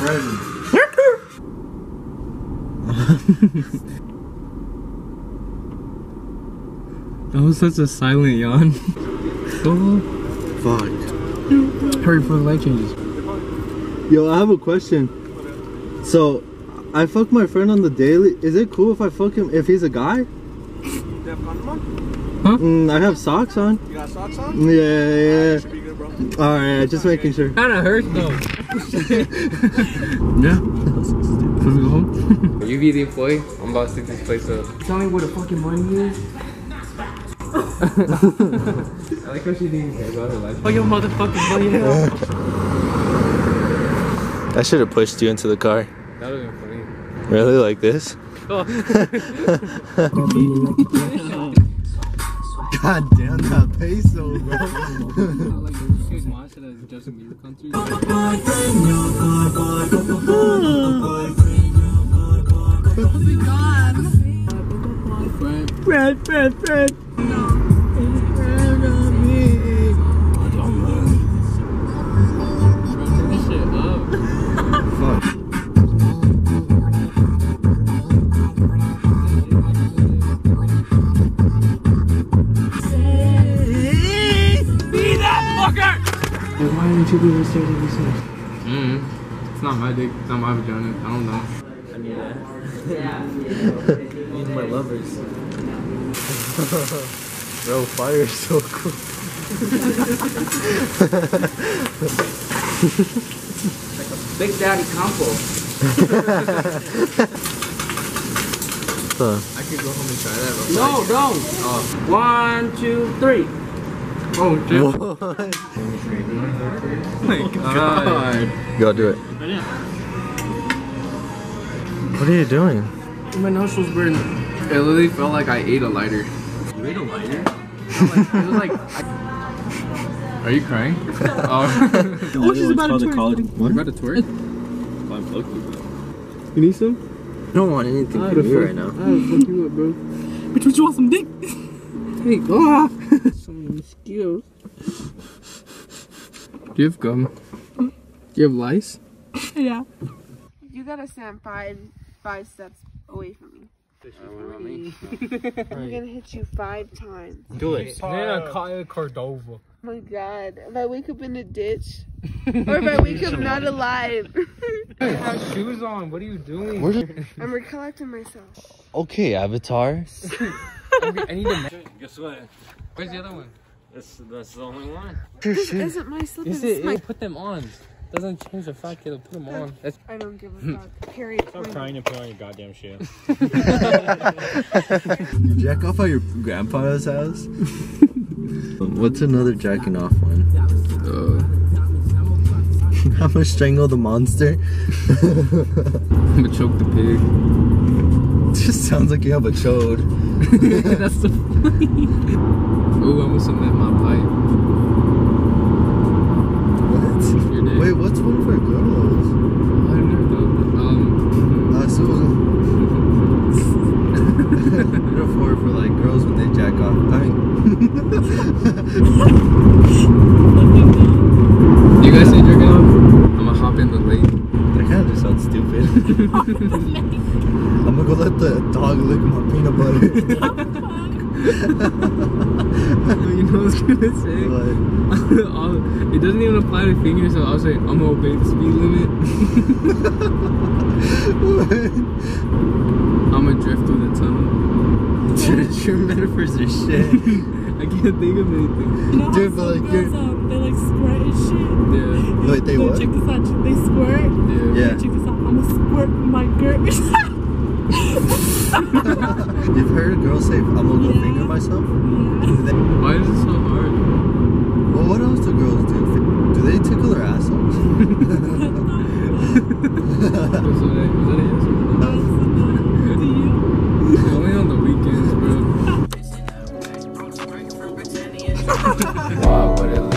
present. That was such a silent yawn. oh, Fuck. hurry for the light changes. Yo, I have a question. So, I fuck my friend on the daily. Is it cool if I fuck him if he's a guy? You have condom on? Mm, I have socks on. You got socks on? Yeah, yeah, Should be good, bro. Alright, just making sure. Kinda hurts though. yeah. Should we go home? you be the employee. I'm about to stick this place up. Tell me where the fucking money is. I like how she didn't care about her life. Oh, your motherfucking money. I should have pushed you into the car. That would have been funny. Really? Like this? Oh. God damn that peso, bro. like, Kate Moss at a Justin Bieber concert. Fred, Fred, Fred. Dude, why didn't you be able to every single Mm. It's not my dick. It's not my vagina. I don't know. I need that. These are my lovers. Bro, fire is so cool. like a Big Daddy Campo. Huh. I could go home and try that. Real no, no. Oh. One, two, three. Oh, shit. What? Oh my god. Go do it. What are you doing? My nostrils burn. It literally felt like I ate a lighter. You ate a lighter? it was like. Are you crying? oh. Oh, she's about to twerk. You about to twerk? You need some? I don't want anything I'd from you right now. I'd fuck you up, bro. Bitch, what you want some dick? hey, go off. some mosquitoes. Do you have gum? You have lice? Yeah. You gotta stand five five steps away from me. I'm gonna hit you five times. Do it. Nana Kaya Cordova. Oh my god. If I wake up in a ditch or if I wake up not alive. Hey, have shoes on. What are you doing? I'm recollecting myself. Okay, Avatar. I need a. Guess what? Where's the other one? That's that's the only one. This isn't my slip. Is This it? is my. It'll put them on. Doesn't change the fact that it'll put them on. That's I don't give a fuck. Period. Stop crying and put on your goddamn shit. You jack off at your grandpa's house? What's another jacking off one? uh, I'm gonna strangle the monster. I'm gonna choke the pig. Just sounds like you have a chode. That's the funny. Ooh, I almost met my pipe. What? Your day. Wait, what's one for girls? I never done that. Um, Uh, so They're four for like girls when they jack off. I mean, you guys say jerking off? I'm gonna hop in the lake. that kind of just sounds stupid. I'm gonna go let the dog lick my peanut butter. you know what I was gonna say? But All- it doesn't even apply to fingers, so I'll say I'm gonna obey the speed limit. I'm gonna drift through the tunnel. Dude, your metaphors are shit. I can't think of anything. You know how Dude, but, some like, girls, you're- um, they like squirt and shit. Yeah, Wait, they So what? Check this out. They squirt. yeah. Yeah. Check this out. I'm gonna squirt my girl. You've heard a girl say, I'm gonna go Yeah. finger myself? yeah. Why is it so hard? Well, what else do girls do? Do they tickle their assholes? Was that, was that an answer? Do you? Only on the weekends, bro. wow, what it